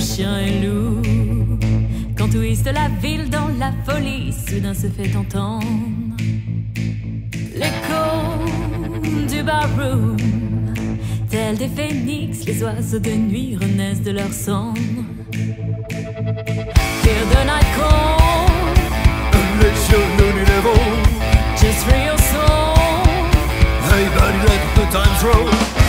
chien et loup. Quand twiste la ville dans la folie, soudain se fait entendre l'écho du barroom. Tels des phénix, les oiseaux de nuit renaissent de leur cendre. Hear the night call, Unless you're just free your soul. Hey buddy, let the times roll